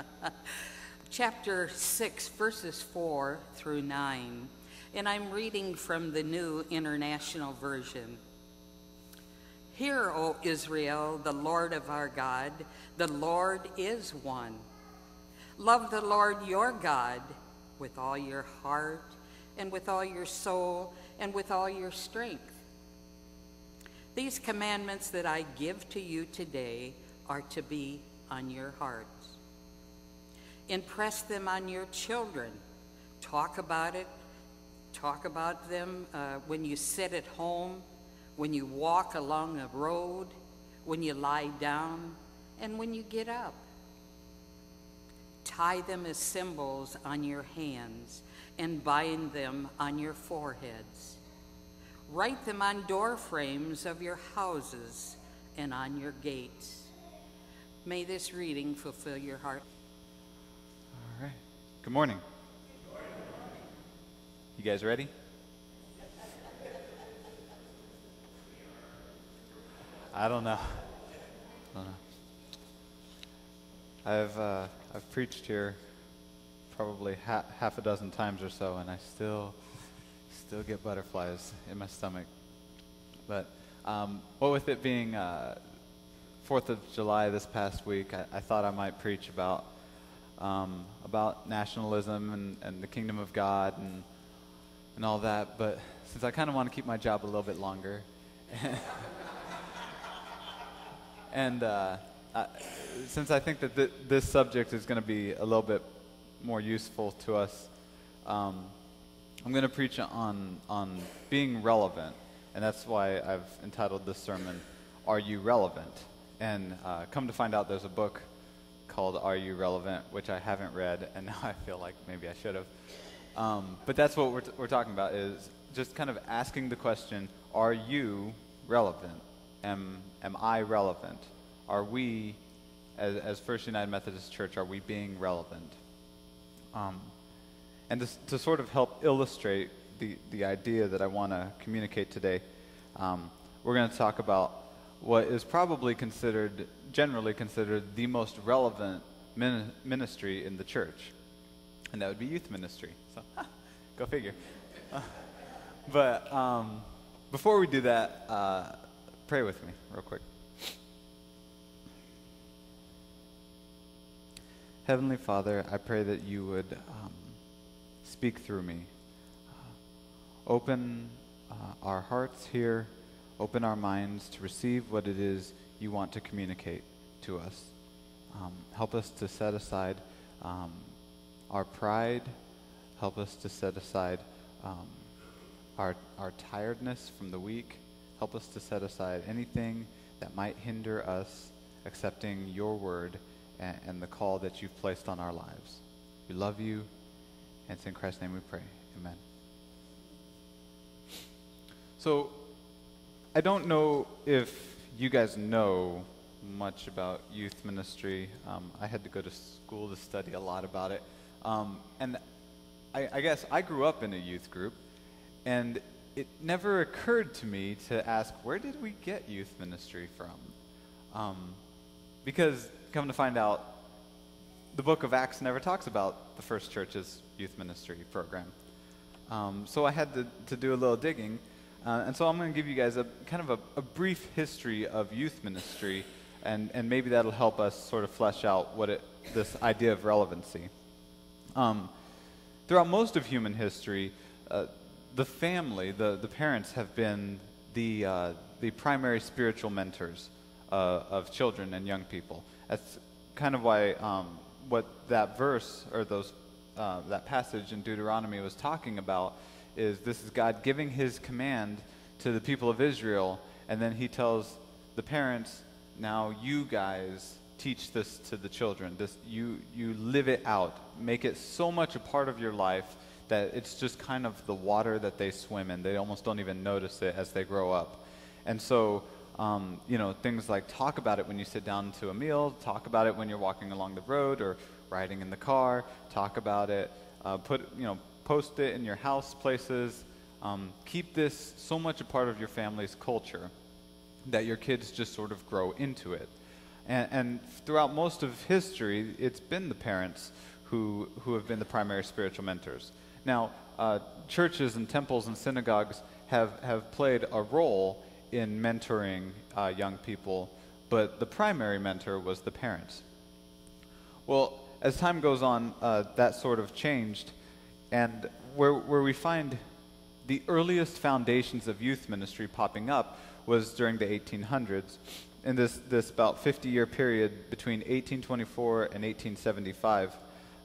chapter 6, verses 4 through 9. And I'm reading from the New International Version. Hear, O Israel, the Lord of our God, the Lord is one. Love the Lord your God with all your heart, and with all your soul, and with all your strength. These commandments that I give to you today are to be on your hearts. Impress them on your children. Talk about it. Talk about them uh, when you sit at home, when you walk along a road, when you lie down, and when you get up. Tie them as symbols on your hands and bind them on your foreheads. Write them on door frames of your houses and on your gates. May this reading fulfill your heart. Good morning. You guys ready? I don't know. I don't know. I've uh, I've preached here probably ha- half a dozen times or so, and I still still get butterflies in my stomach. But um, what with it being uh, Fourth of July this past week, I, I, thought I might preach about um, about nationalism and, and the kingdom of God and and all that. But since I kind of want to keep my job a little bit longer, and uh, I, since I think that th- this subject is going to be a little bit more useful to us, um, I'm going to preach on on being relevant, and that's why I've entitled this sermon "Are You Relevant?" And uh, come to find out, there's a book called "Are You Relevant," which I haven't read, and now I feel like maybe I should have. Um, but that's what we're, t- we're talking about is just kind of asking the question: Are you relevant? Am am I relevant? Are we, as, as First United Methodist Church, are we being relevant? Um, and to, to, sort of help illustrate the, the idea that I want to communicate today, um, we're going to talk about what is probably considered, generally considered, the most relevant min- ministry in the church. And that would be youth ministry. So, go figure. Uh, but um, before we do that, uh, pray with me, real quick. Heavenly Father, I pray that you would um, speak through me. Uh, open uh, our hearts here, open our minds to receive what it is you want to communicate to us. Um, help us to set aside um, our pride, help us to set aside um, our, our tiredness from the week, help us to set aside anything that might hinder us accepting your word and, and the call that you've placed on our lives. We love you, and it's in Christ's name we pray. Amen. So, I don't know if you guys know much about youth ministry. Um, I had to go to school to study a lot about it. Um, and I, I, guess I grew up in a youth group, and it never occurred to me to ask, where did we get youth ministry from? Um, because come to find out, the book of Acts never talks about the first church's youth ministry program. Um, so I had to, to do a little digging. Uh, and so I'm going to give you guys a kind of a, a, brief history of youth ministry, and, and maybe that'll help us sort of flesh out what it, this idea of relevancy. Um, throughout most of human history, uh, the family, the, the parents, have been the, uh, the primary spiritual mentors uh, of children and young people. That's kind of why um, what that verse or those uh, that passage in Deuteronomy was talking about is this is God giving His command to the people of Israel, and then He tells the parents, "Now you guys teach this to the children. This you you live it out. Make it so much a part of your life." That it's just kind of the water that they swim in. They almost don't even notice it as they grow up. And so um, you know, things like talk about it when you sit down to a meal, talk about it when you're walking along the road or riding in the car, talk about it, uh, put, you know, post it in your house places. Um, keep this so much a part of your family's culture that your kids just sort of grow into it. And, and throughout most of history, it's been the parents who, who have been the primary spiritual mentors. Now, uh, churches and temples and synagogues have, have played a role in mentoring uh, young people, but the primary mentor was the parents. Well, as time goes on, uh, that sort of changed, and where, where we find the earliest foundations of youth ministry popping up was during the 1800s. In this, this about 50 year period between 1824 and 1875,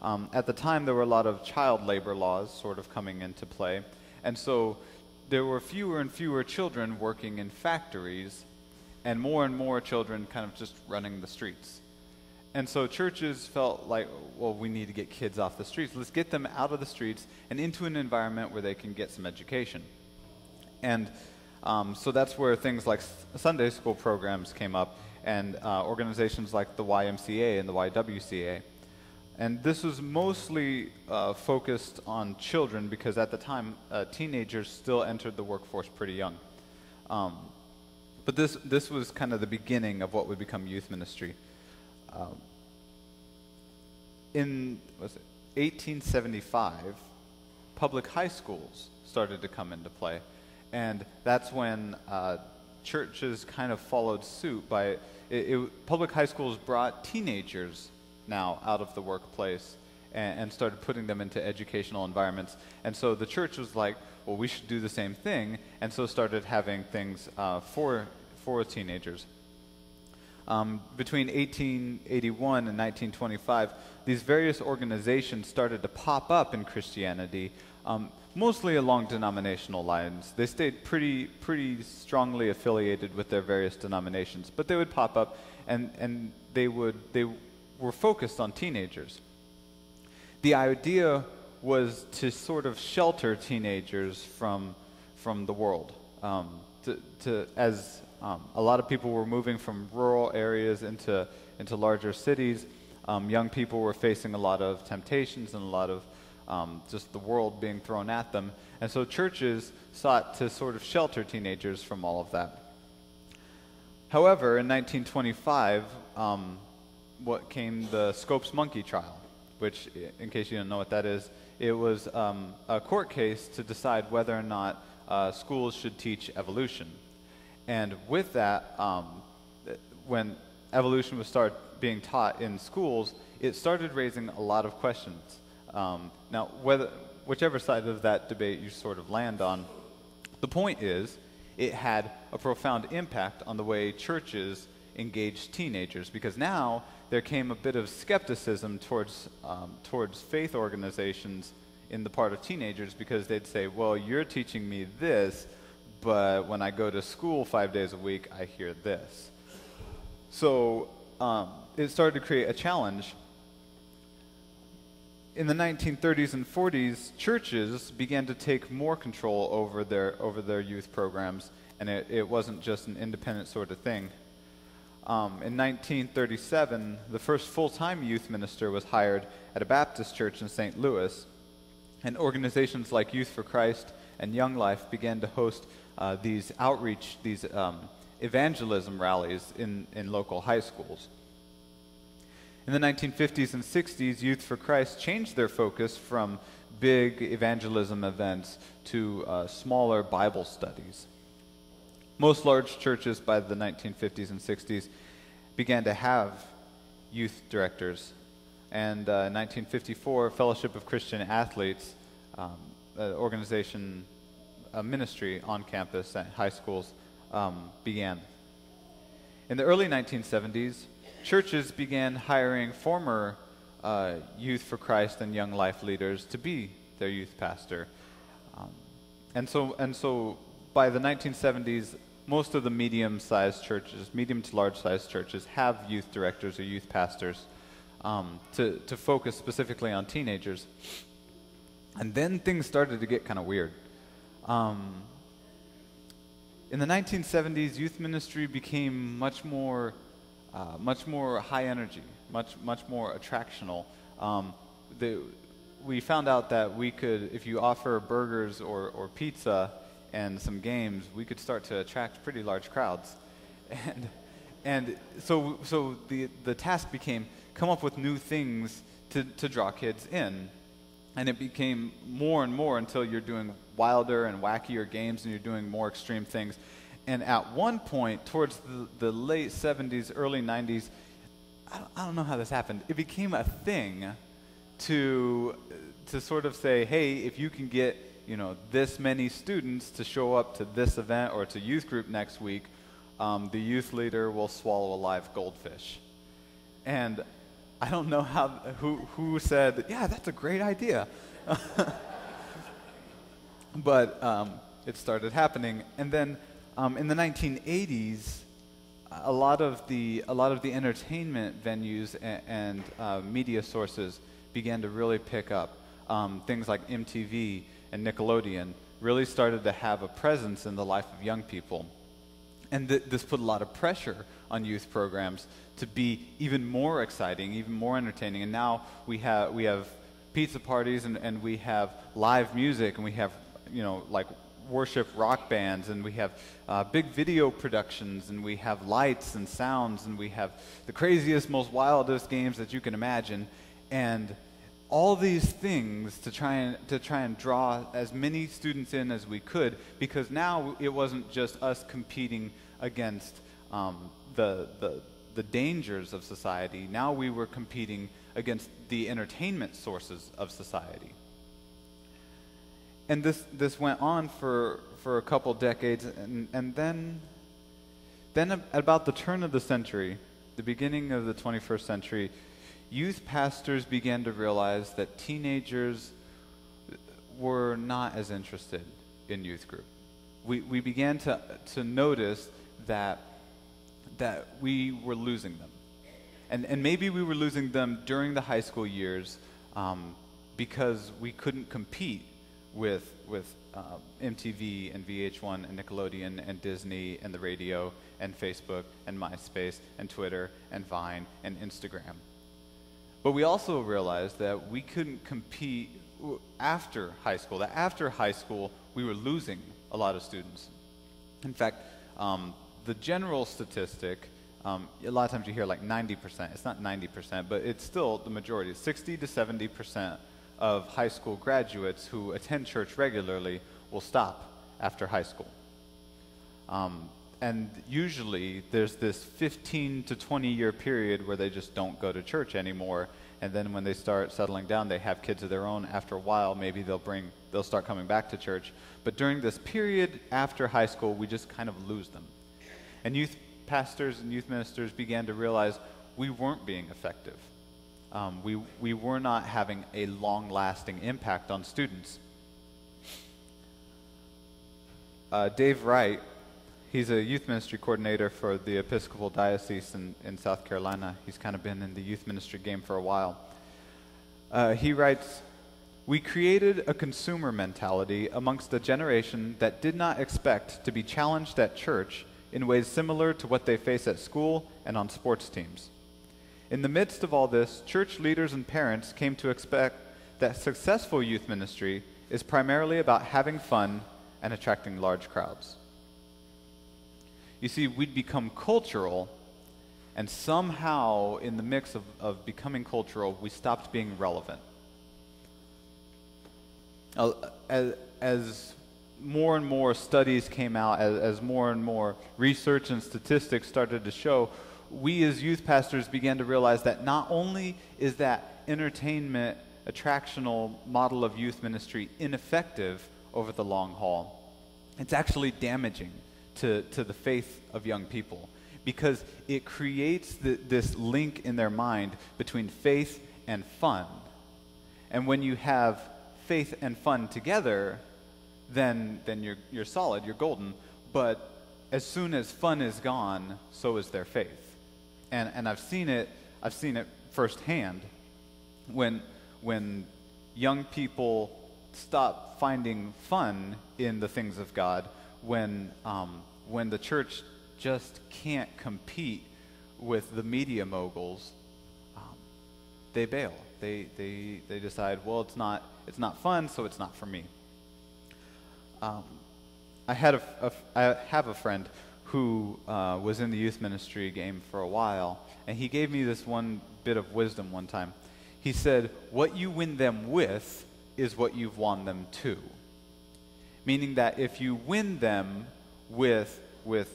um, at the time there were a lot of child labor laws sort of coming into play. And so there were fewer and fewer children working in factories and more and more children kind of just running the streets. And so churches felt like, well, we need to get kids off the streets. Let's get them out of the streets and into an environment where they can get some education. And um, so that's where things like Sunday school programs came up and uh, organizations like the YMCA and the YWCA. And this was mostly uh, focused on children because at the time, uh, teenagers still entered the workforce pretty young. Um, but this, this was kind of the beginning of what would become youth ministry. Um, in was it 1875, public high schools started to come into play, and that's when uh, churches kind of followed suit by it, it, public high schools brought teenagers now out of the workplace and, and, started putting them into educational environments. And so the church was like, well, we should do the same thing, and so started having things uh, for for teenagers. Um, between 1881 and 1925, these various organizations started to pop up in Christianity, um, mostly along denominational lines. They stayed pretty, pretty strongly affiliated with their various denominations, but they would pop up and, and they, would, they were focused on teenagers. The idea was to sort of shelter teenagers from, from the world, um, to, to, as um, a lot of people were moving from rural areas into, into larger cities. Um, young people were facing a lot of temptations and a lot of um, just the world being thrown at them. And so churches sought to sort of shelter teenagers from all of that. However, in 1925, um, what came the Scopes Monkey trial, which, in case you don't know what that is, it was um, a court case to decide whether or not uh, schools should teach evolution. And with that, um, when evolution was start being taught in schools, it started raising a lot of questions. Um, now, whether, whichever side of that debate you sort of land on, the point is it had a profound impact on the way churches engaged teenagers because now there came a bit of skepticism towards, um, towards faith organizations in the part of teenagers because they'd say, well, you're teaching me this, but when I go to school five days a week, I hear this. So um, it started to create a challenge. In the 1930s and 40s, churches began to take more control over their, over their youth programs, and it, it wasn't just an independent sort of thing. Um, in 1937, the first full time youth minister was hired at a Baptist church in St. Louis, and organizations like Youth for Christ and Young Life began to host uh, these outreach, these um, evangelism rallies in, in local high schools. In the 1950s and 60s, Youth for Christ changed their focus from big evangelism events to uh, smaller Bible studies. Most large churches by the 1950s and 60s began to have youth directors. And uh, in 1954, Fellowship of Christian Athletes, um, an organization a ministry on campus at high schools um, began. In the early 1970s, churches began hiring former uh, Youth for Christ and Young Life leaders to be their youth pastor. Um, and, so, and so by the 1970s, most of the medium sized churches, medium to large sized churches, have youth directors or youth pastors um, to, to focus specifically on teenagers. And then things started to get kind of weird. Um, in the 1970s, youth ministry became much more, uh, much more high energy, much, much more attractional. Um, the, we found out that we could, if you offer burgers or, or pizza and some games, we could start to attract pretty large crowds. And, and so, so the, the task became come up with new things to, to draw kids in. And it became more and more until you're doing wilder and wackier games and you're doing more extreme things. And at one point, towards the, the late 70s, early 90s, I don't, I don't know how this happened. It became a thing to, to sort of say, hey, if you can get you know, this many students to show up to this event or to youth group next week, um, the youth leader will swallow a live goldfish. And I don't know how, who, who said, yeah, that's a great idea. but um, it started happening. And then um, in the 1980s, a lot of the, a lot of the entertainment venues and, and uh, media sources began to really pick up. Um, things like MTV and Nickelodeon really started to have a presence in the life of young people. And th- this put a lot of pressure on youth programs to be even more exciting, even more entertaining. And now we have, we have pizza parties and, and we have live music and we have, you know, like worship rock bands and we have uh, big video productions and we have lights and sounds and we have the craziest, most wildest games that you can imagine. And all these things to try and to try and draw as many students in as we could because now it wasn't just us competing against um, the, the the dangers of society. Now we were competing against the entertainment sources of society. And this this went on for for a couple decades and and then then about the turn of the century the beginning of the 21st century youth pastors began to realize that teenagers were not as interested in youth group. We, we began to, to notice that, that we were losing them. And, and maybe we were losing them during the high school years um, because we couldn't compete with, with uh, MTV and VH1 and Nickelodeon and Disney and the radio and Facebook and MySpace and Twitter and Vine and Instagram. But we also realized that we couldn't compete after high school, that after high school, we were losing a lot of students. In fact, um, the general statistic, um, a lot of times you hear like 90%. It's not 90%, but it's still the majority. 60 to 70% of high school graduates who attend church regularly will stop after high school. Um, and usually there's this 15 to 20 year period where they just don't go to church anymore. And then when they start settling down they have kids of their own. After a while maybe they'll bring they'll start coming back to church. But during this period after high school we just kind of lose them. And youth pastors and youth ministers began to realize we weren't being effective. Um, we, we were not having a long lasting impact on students. Uh, dave wright He's a youth ministry coordinator for the Episcopal Diocese in, in South Carolina. He's kind of been in the youth ministry game for a while. Uh, he writes We created a consumer mentality amongst a generation that did not expect to be challenged at church in ways similar to what they face at school and on sports teams. In the midst of all this, church leaders and parents came to expect that successful youth ministry is primarily about having fun and attracting large crowds. You see, we'd become cultural, and somehow, in the mix of, of becoming cultural, we stopped being relevant. As, as more and more studies came out, as, as more and more research and statistics started to show, we as youth pastors began to realize that not only is that entertainment, attractional model of youth ministry ineffective over the long haul, it's actually damaging to, to the faith of young people because it creates the, this link in their mind between faith and fun. And when you have faith and fun together, then, then you're, you're solid, you're golden. But as soon as fun is gone, so is their faith. And, and I've seen it, I've seen it firsthand when, when young people stop finding fun in the things of God when, um, when the church just can't compete with the media moguls, um, they bail. They, they, they decide, well, it's not, it's not fun, so it's not for me. Um, I, had a, a, I have a friend who uh, was in the youth ministry game for a while, and he gave me this one bit of wisdom one time. He said, What you win them with is what you've won them to. Meaning that if you win them with, with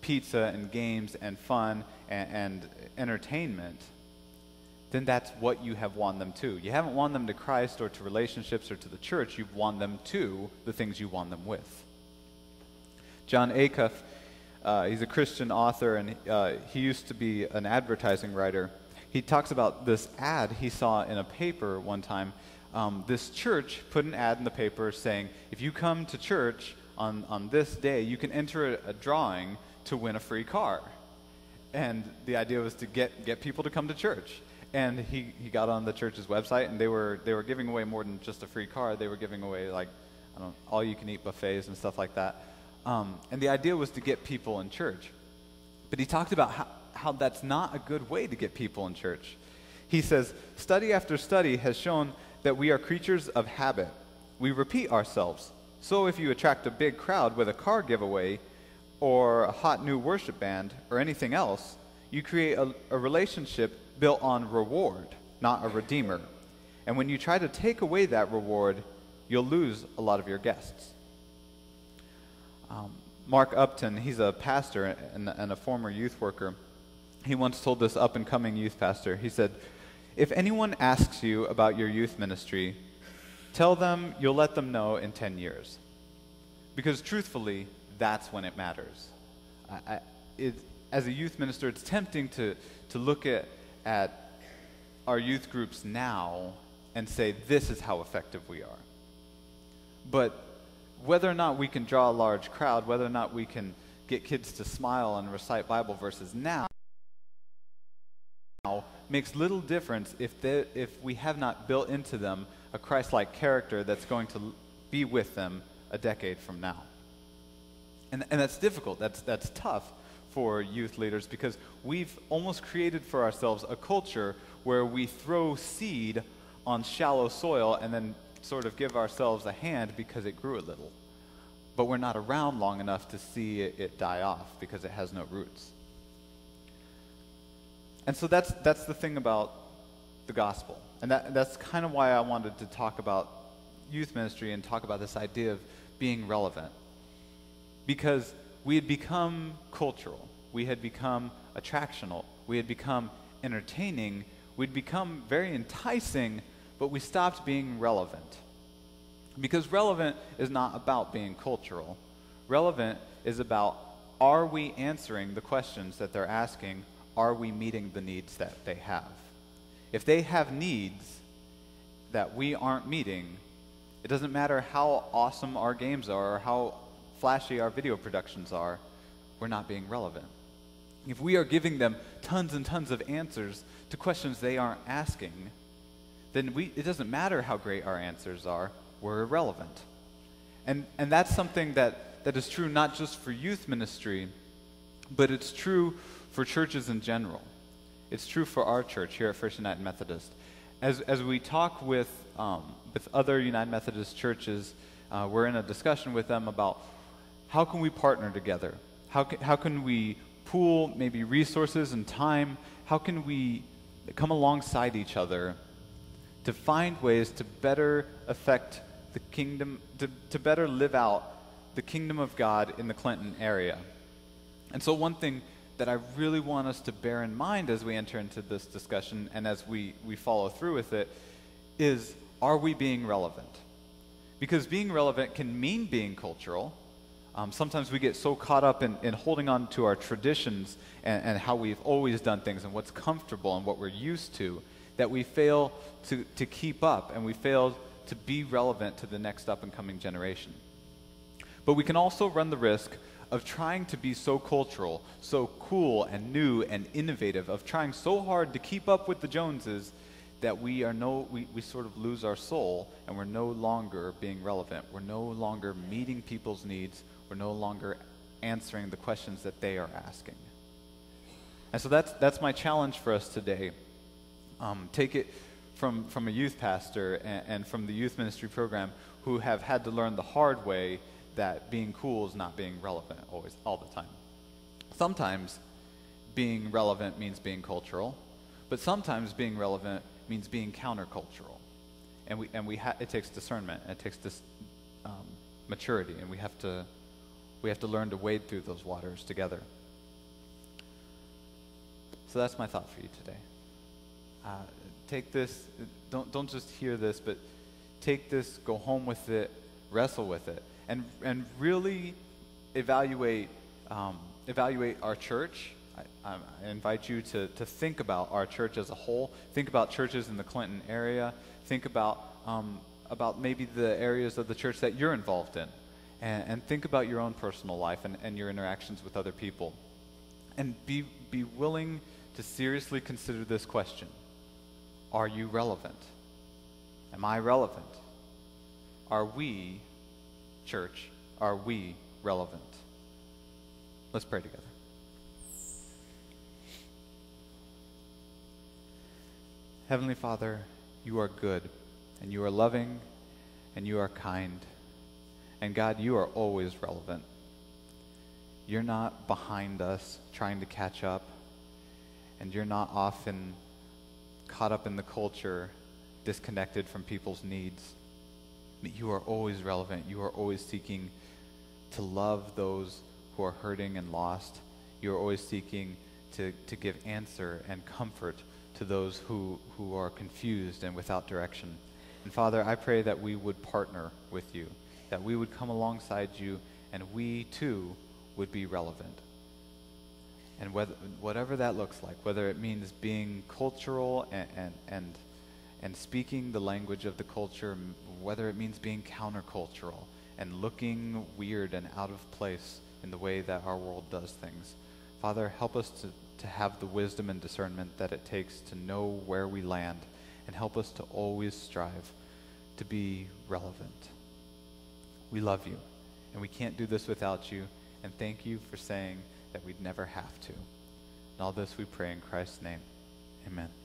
pizza and games and fun and, and entertainment, then that's what you have won them to. You haven't won them to Christ or to relationships or to the church. You've won them to the things you won them with. Jon Acuff, uh, he's a Christian author, and uh, he used to be an advertising writer. He talks about this ad he saw in a paper one time. Um, this church put an ad in the paper saying, if you come to church on, on this day, you can enter a, a drawing to win a free car. And the idea was to get, get people to come to church. And he, he got on the church's website, and they were, they were giving away more than just a free car. They were giving away, like, I don't all you can eat buffets and stuff like that. Um, and the idea was to get people in church. But he talked about how, how that's not a good way to get people in church. He says, Study after study has shown that we are creatures of habit. We repeat ourselves. So if you attract a big crowd with a car giveaway, or a hot new worship band, or anything else, you create a, a relationship built on reward, not a redeemer. And when you try to take away that reward, you'll lose a lot of your guests. Um, Mark Upton, he's a pastor and, and, a former youth worker. He once told this up and coming youth pastor, he said, If anyone asks you about your youth ministry, tell them you'll let them know in 10 years. Because truthfully, that's when it matters. I, I, it, as a youth minister, it's tempting to, to look at, at our youth groups now and say, this is how effective we are. But whether or not we can draw a large crowd, whether or not we can get kids to smile and recite Bible verses now, makes little difference if, they, if we have not built into them a Christ like character that's going to be with them a decade from now. And, and that's difficult, that's, that's tough for youth leaders because we've almost created for ourselves a culture where we throw seed on shallow soil and then sort of give ourselves a hand because it grew a little. But we're not around long enough to see it, it die off because it has no roots. And so that's, that's the thing about the gospel. And that, that's kind of why I wanted to talk about youth ministry and talk about this idea of being relevant. Because we had become cultural, we had become attractional, we had become entertaining, we'd become very enticing, but we stopped being relevant. Because relevant is not about being cultural. Relevant is about are we answering the questions that they're asking? Are we meeting the needs that they have? If they have needs that we aren't meeting, it doesn't matter how awesome our games are or how flashy our video productions are, we're not being relevant. If we are giving them tons and tons of answers to questions they aren't asking, then we, it doesn't matter how great our answers are, we're irrelevant. And, and that's something that, that is true not just for youth ministry, but it's true for churches in general. It's true for our church here at First United Methodist. As, as we talk with, um, with other United Methodist churches, uh, we're in a discussion with them about how can we partner together? How can, how can we pool maybe resources and time? How can we come alongside each other to find ways to better affect the kingdom, to, to better live out the kingdom of God in the Clinton area. And so, one thing that I really want us to bear in mind as we enter into this discussion and as we, we follow through with it is are we being relevant? Because being relevant can mean being cultural. Um, sometimes we get so caught up in, in holding on to our traditions and, and how we've always done things and what's comfortable and what we're used to that we fail to, to keep up and we fail to be relevant to the next up and coming generation. But we can also run the risk of trying to be so cultural, so cool and new and innovative, of trying so hard to keep up with the Joneses that we are no we, we sort of lose our soul and we're no longer being relevant. We're no longer meeting people's needs. We're no longer answering the questions that they are asking. And so that's that's my challenge for us today. Um, take it from, from a youth pastor and, and from the youth ministry program who have had to learn the hard way that being cool is not being relevant always all the time. Sometimes being relevant means being cultural, but sometimes being relevant means being countercultural. And, we, and we ha- it takes discernment, it takes this um, maturity, and we have, to, we have to learn to wade through those waters together. So that's my thought for you today. Uh, take this, don't, don't just hear this, but take this, go home with it, wrestle with it, and, and really evaluate, um, evaluate our church. I, I invite you to, to think about our church as a whole. Think about churches in the Clinton area. Think about, um, about maybe the areas of the church that you're involved in. And, and think about your own personal life and, and your interactions with other people. And be, be willing to seriously consider this question Are you relevant? Am I relevant? Are we, church, are we relevant? Let's pray together. Heavenly Father, you are good, and you are loving, and you are kind. And God, you are always relevant. You're not behind us trying to catch up, and you're not often caught up in the culture, disconnected from people's needs. You are always relevant. You are always seeking to love those who are hurting and lost. You are always seeking to, to give answer and comfort to those who, who are confused and without direction. And Father, I pray that we would partner with you, that we would come alongside you, and we too would be relevant. And whether, whatever that looks like, whether it means being cultural and, and, and, and speaking the language of the culture, whether it means being countercultural and looking weird and out of place in the way that our world does things. Father, help us to, to have the wisdom and discernment that it takes to know where we land and help us to always strive to be relevant. We love you, and we can't do this without you, and thank you for saying that we'd never have to. And all this we pray in Christ's name. Amen.